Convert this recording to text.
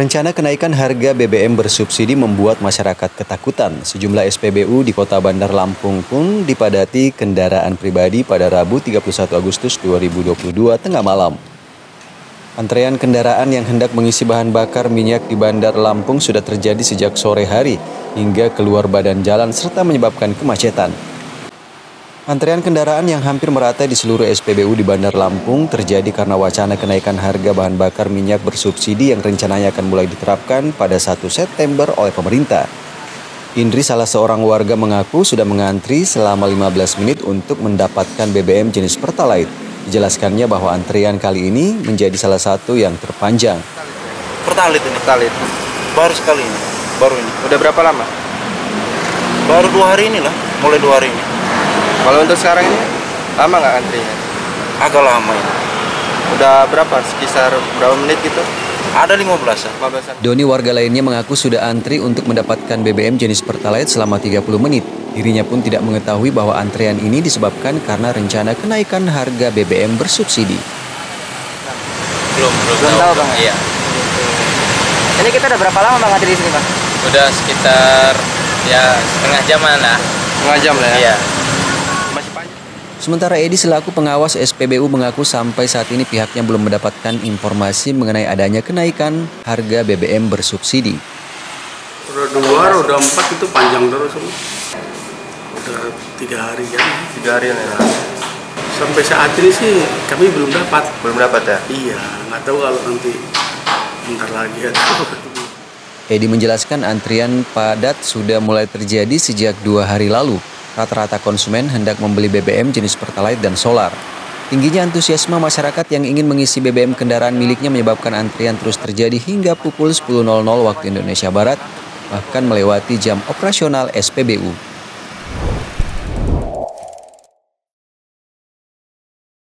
Rencana kenaikan harga BBM bersubsidi membuat masyarakat ketakutan. Sejumlah SPBU di Kota Bandar Lampung pun dipadati kendaraan pribadi pada Rabu 31 Agustus 2022 tengah malam. Antrean kendaraan yang hendak mengisi bahan bakar minyak di Bandar Lampung sudah terjadi sejak sore hari hingga keluar badan jalan serta menyebabkan kemacetan. Antrean kendaraan yang hampir merata di seluruh SPBU di Bandar Lampung terjadi karena wacana kenaikan harga bahan bakar minyak bersubsidi yang rencananya akan mulai diterapkan pada 1 September oleh pemerintah. Indri salah seorang warga mengaku sudah mengantri selama 15 menit untuk mendapatkan BBM jenis Pertalite. Dijelaskannya bahwa antrian kali ini menjadi salah satu yang terpanjang. Pertalite ini. Pertalite. Baru sekali ini. Baru ini. Udah berapa lama? Baru dua hari ini lah. Mulai dua hari ini. Kalau untuk sekarang ini lama nggak antrinya? Agak lama ini. Udah berapa? Sekitar berapa menit gitu? Ada 15 ya. 15 Doni warga lainnya mengaku sudah antri untuk mendapatkan BBM jenis Pertalite selama 30 menit. Dirinya pun tidak mengetahui bahwa antrean ini disebabkan karena rencana kenaikan harga BBM bersubsidi. Belum, belum, Belum tahu, Bang? Iya. Ini kita udah berapa lama bang antri di sini bang? Udah sekitar ya setengah jaman lah. Setengah jam lah ya? Iya. Sementara Edi selaku pengawas SPBU mengaku sampai saat ini pihaknya belum mendapatkan informasi mengenai adanya kenaikan harga BBM bersubsidi. Udah dua, udah empat itu panjang terus semua. Udah tiga hari kan. Tiga hari ya? Sampai saat ini sih kami belum dapat. Belum dapat ya? Iya, nggak tahu kalau nanti bentar lagi atau Edi menjelaskan antrian padat sudah mulai terjadi sejak dua hari lalu. Rata-rata konsumen hendak membeli BBM jenis Pertalite dan solar. Tingginya antusiasme masyarakat yang ingin mengisi BBM kendaraan miliknya menyebabkan antrian terus terjadi hingga pukul 10.00 waktu Indonesia Barat, bahkan melewati jam operasional SPBU.